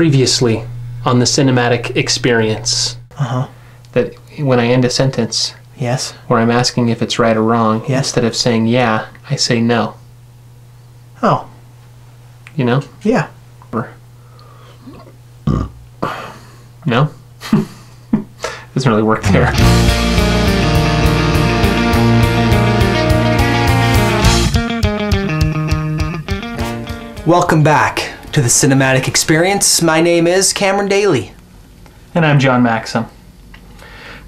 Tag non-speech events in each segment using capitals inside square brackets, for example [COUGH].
previously on the cinematic experience. Uh huh. That when I end a sentence Yes. where I'm asking if it's right or wrong, Yes. instead of saying yeah, I say no. Oh, You know? yeah. Or- No? [LAUGHS] Doesn't really work there. Welcome back to the cinematic experience. My name is Cameron Daly. And I'm John Maxim.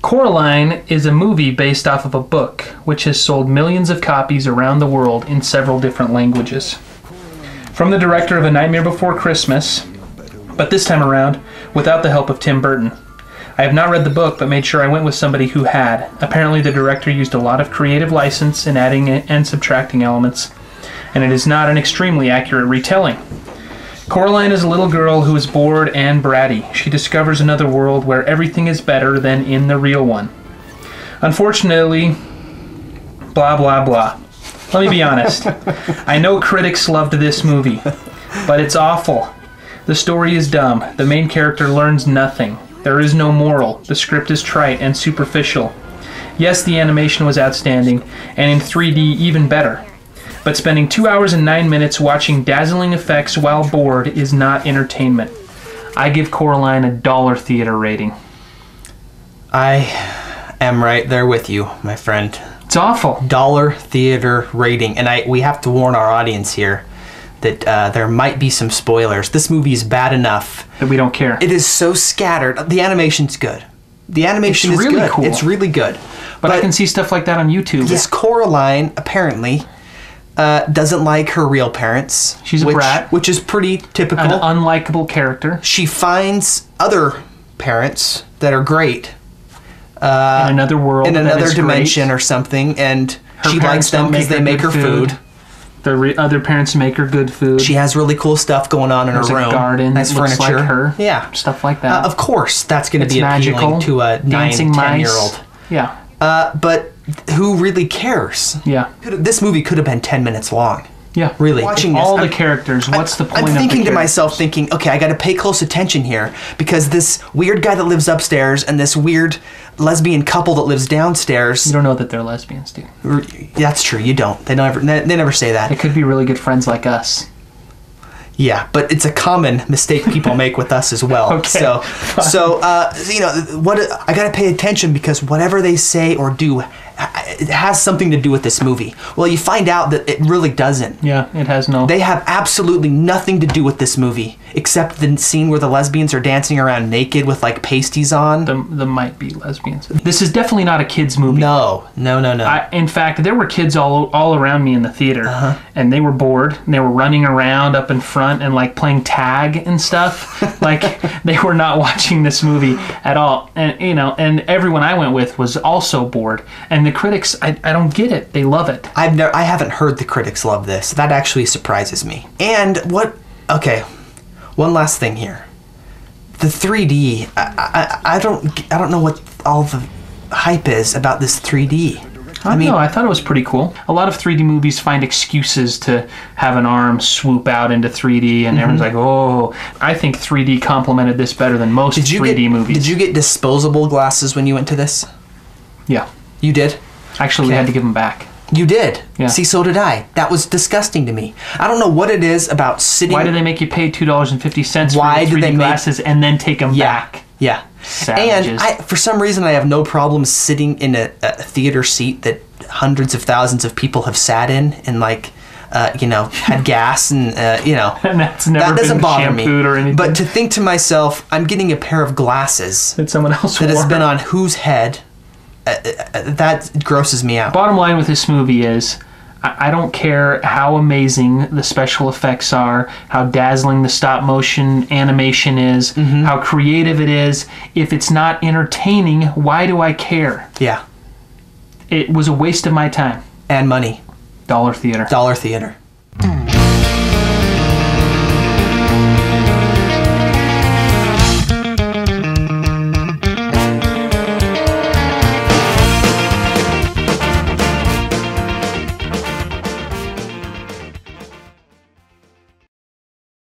Coraline is a movie based off of a book which has sold millions of copies around the world in several different languages. From the director of A Nightmare Before Christmas, but this time around without the help of Tim Burton. I have not read the book, but made sure I went with somebody who had. Apparently, the director used a lot of creative license in adding and subtracting elements, and it is not an extremely accurate retelling. Coraline is a little girl who is bored and bratty. She discovers another world where everything is better than in the real one. Unfortunately, blah blah blah. Let me be honest. I know critics loved this movie, but it's awful. The story is dumb. The main character learns nothing. There is no moral. The script is trite and superficial. Yes, the animation was outstanding, and in 3D even better. But spending two hours and nine minutes watching dazzling effects while bored is not entertainment. I give Coraline a dollar theater rating. I am right there with you, my friend. It's awful. Dollar theater rating, and I we have to warn our audience here that uh, there might be some spoilers. This movie is bad enough. That we don't care. It is so scattered. The animation's good. The animation It's is really good. cool. It's really good. but, I can see stuff like that on YouTube. this Coraline apparently uh, doesn't like her real parents. She's a which, brat. which is pretty typical. An unlikable character she finds other parents that are great in another world. in another dimension great. or something, and Her she likes them because they make her good food. The re- other parents make her good food. She has really cool stuff going on in There's her room. garden nice furniture. like her. Yeah, Stuff like that. Uh, of course, that's going to be magical. appealing to a nine, dancing ten mice. year old. Yeah. Uh, but who really cares? Yeah. This movie could have been ten minutes long. Yeah. Really. Watching all this, the I'm- characters. What's the point I'm thinking to myself, thinking, okay, I got to pay close attention here because this weird guy that lives upstairs and this weird lesbian couple that lives downstairs. You don't know that they're lesbians, dude. That's true. You don't. They never. They never say that. They could be really good friends like us. Yeah, but it's a common mistake people make with us as well. [LAUGHS] Okay, So, fine. so uh, you know what? I got to pay attention because whatever they say or do, it has something to do with this movie. Well, you find out that it really doesn't. Yeah, it has no. They have absolutely nothing to do with this movie except the scene where the lesbians are dancing around naked with like pasties on. the, the might be lesbians. This is definitely not a kids movie. No, no, no, no. I, in fact, there were kids all all around me in the theater, Uh-huh. and they were bored. And they were running around up in front and like playing tag and stuff. [LAUGHS] like they were not watching this movie at all. And you know, and everyone I went with was also bored. And the critics, I, I don't get it. They love it. I've never, I haven't heard the critics love this. That actually surprises me. And what? Okay, one last thing here. The 3D. I, I, I don't I don't know what all the hype is about this 3D. I mean, I thought it was pretty cool. A lot of 3D movies find excuses to have an arm swoop out into 3D, and mm-hmm. everyone's like, "Oh." I think 3D complemented this better than most did you 3D get, movies. Did you get disposable glasses when you went to this? Yeah. You did. Actually, we had to give them back. You did. Yeah. See, so did I. That was disgusting to me. I don't know what it is about sitting. Why do they make you pay two dollars and fifty cents for do 3D they make- glasses and then take them Yeah. back? Yeah. Savages. And I, for some reason, I have no problem sitting in a, a theater seat that hundreds of thousands of people have sat in and like, uh, you know, had [LAUGHS] gas and uh, you know. And that's never that doesn't been bother me. or anything. But to think to myself, I'm getting a pair of glasses that someone else that has been on whose head, uh, that grosses me out. Bottom line with this movie is, I, I don't care how amazing the special effects are, how dazzling the stop motion animation is, Mm-hmm. how creative it is. If it's not entertaining, why do I care? Yeah. It was a waste of my time. And money. Dollar theater. Dollar theater.